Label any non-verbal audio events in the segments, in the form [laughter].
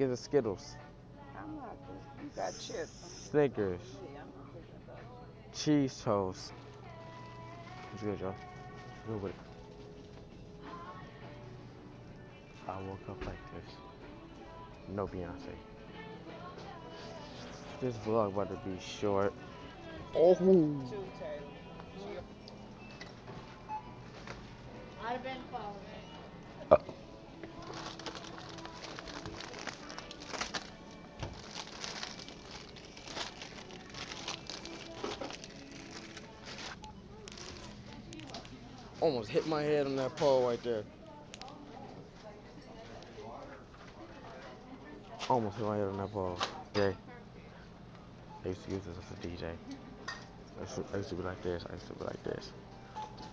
Get the Skittles, I'm not. You got chips. Snickers, Yeah, I'm not picking those. cheese toast. What's good, y'all? Good with it. I woke up like this. No Beyonce. This vlog about to be short. Oh, Two Taylor. I'd have been following almost hit my head on that pole right there. Almost hit my head on that pole. Okay. I used to use this as a DJ. I used to, I used to be like this. I used to be like this.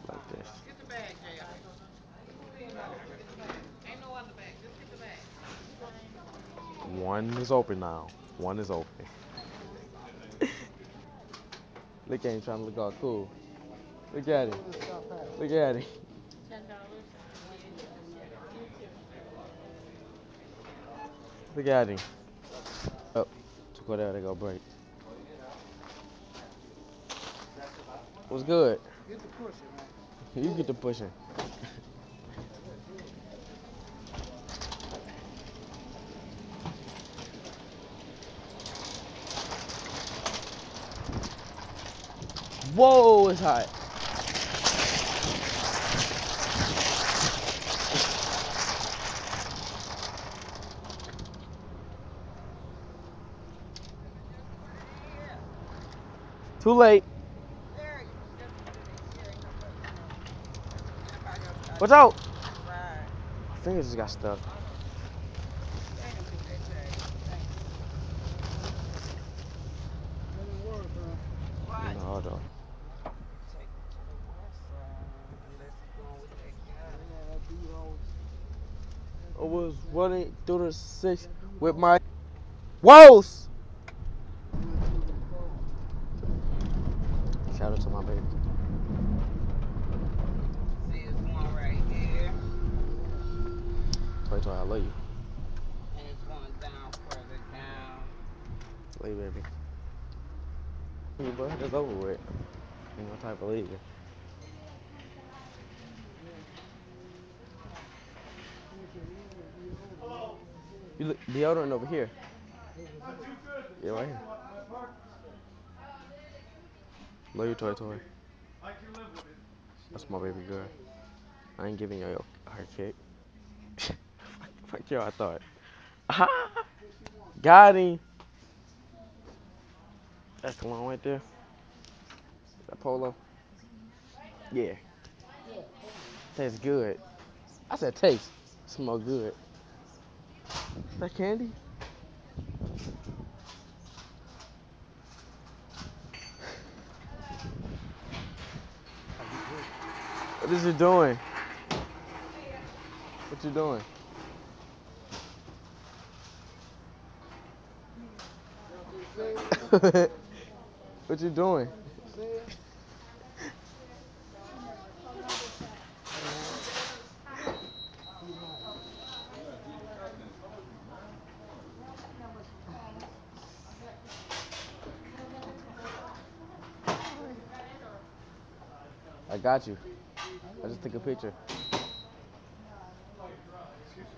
Like this. Get the bag, JR. Ain't no other bag. Just get the bag. One is open now. One is open. Look at him trying to look all cool. Look at him. Look at too. Look at him. Oh, took out there to go break. What's good? Get the pushing, man. You get the pushing. [laughs] Whoa, it's hot. Too late. Watch out. My fingers just got stuck. I was running through the six with my woes. Shout out to my baby. See, it's one right here, Toy Toy, I love you. and it's one down further down. You, baby. You, bro, it's over with. Ain't no type of league. You look deodorant over here. Yeah, right here. Love you, Toy Toy. That's my baby girl. I ain't giving you her kick. Fuck you, I thought. Got him. That's cologne right there. That polo. Yeah. Tastes good. I said taste. Smell good. Is that candy? What is you doing? What you doing? [laughs] what you doing? I got you. I just took a picture. Excuse me.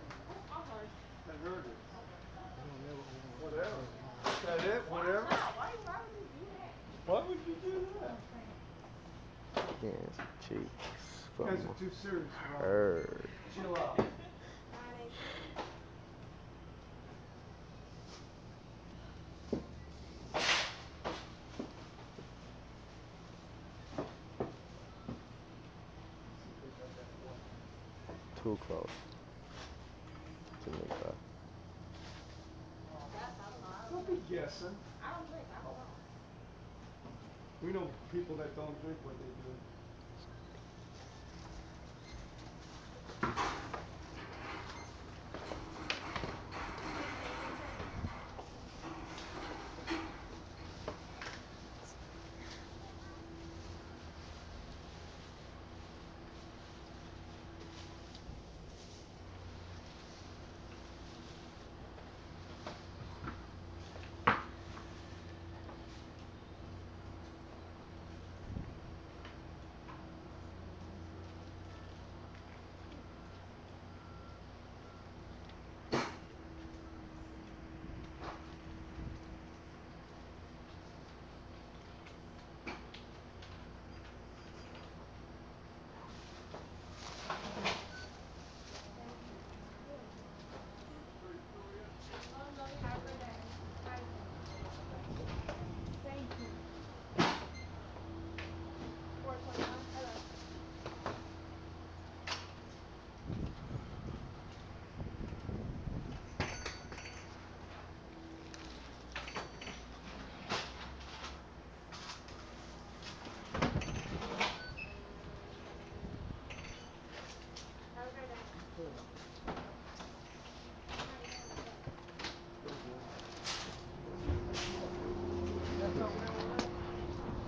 I heard it. Whatever. Is that it? Whatever? Why, why would you do that? Why would you do that? Yes, cheeks You from guys are too serious about it. Chill out. See if they got that one. Too close. Too many close. Don't be guessing. I don't drink. I don't know. We know people that don't drink what they do.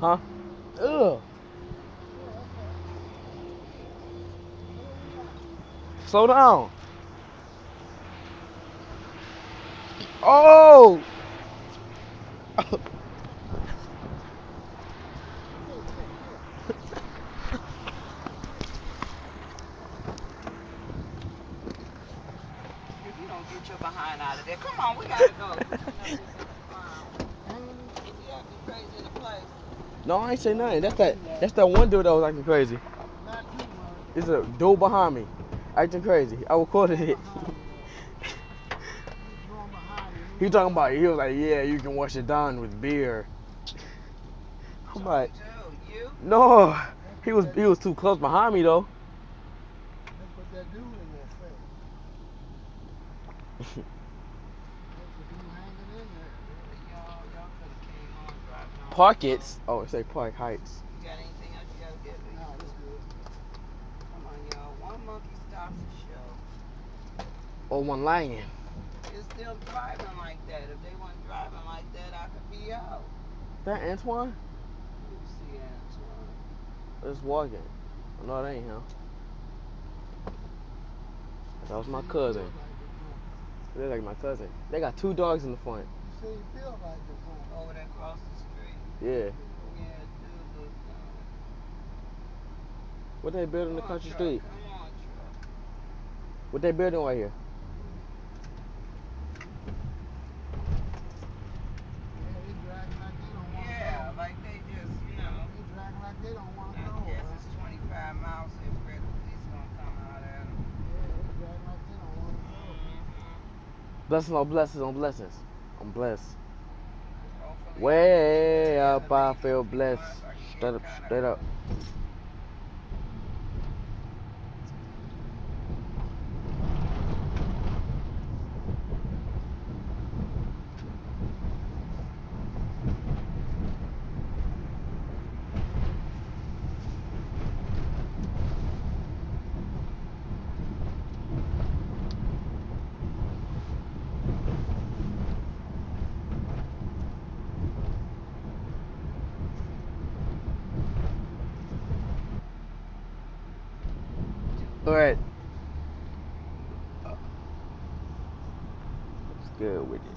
Huh? Ugh. Slow down. Oh! If you don't get your behind out of there, come on, we gotta go. [laughs] If you acting crazy in the place. No, I ain't say nothing. That's that. That's that one dude that was acting crazy. Not too much. It's a dude behind me, acting crazy. I recorded it. Behind you, though. He's going behind you. He talking about. He was like, "Yeah, you can wash it down with beer." I'm like, no. He was. He was too close behind me though. They put that dude in there fast. That's the dude hanging in there. Y'all, y'all could have came on driving. Park it. Oh, it say Park Heights. You got anything else you gotta get? Or you Nah, it's good. Come on, y'all. One monkey stops the show. Or one lion. It's them driving like that. If they weren't driving like that, I could be out. That Antoine? Let me see Antoine. Just walking. No, that ain't him. That was my You say you cousin. feel like this one. They're like my cousin. They got two dogs in the front. You you feel like this one. Over there across the street. Yeah. Yeah, dude look What they building in the come on, country street? On. What they building right here? Yeah, they like they don't want to Yeah, go. like they just, you know. They dragging like they don't want to go. guess it's 25 miles everywhere the police gonna come out at them. Yeah, they dragging like they don't want to go. Mm-hmm. Blessings on blessings on blessings. I'm blessed. Way up, I feel blessed. Straight up, straight up. Alright. Let's go with it?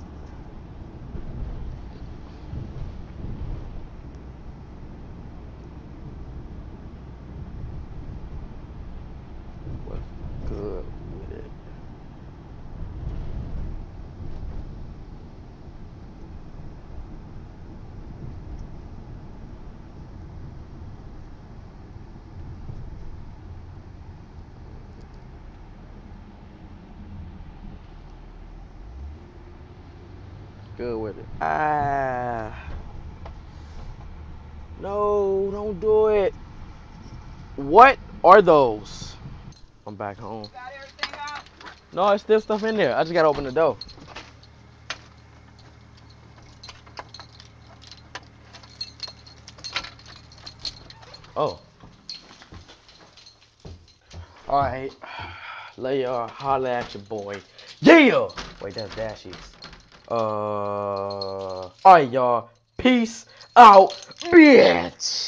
What's good with it? Good with it. Ah. No, don't do it. What are those? I'm back home. Got everything out? No, it's still stuff in there. I just gotta open the door. Oh. Alright. Lay your holla at your boy. Yeah! Wait, that's Dashies. Uh. Alright, y'all. Peace out, bitch!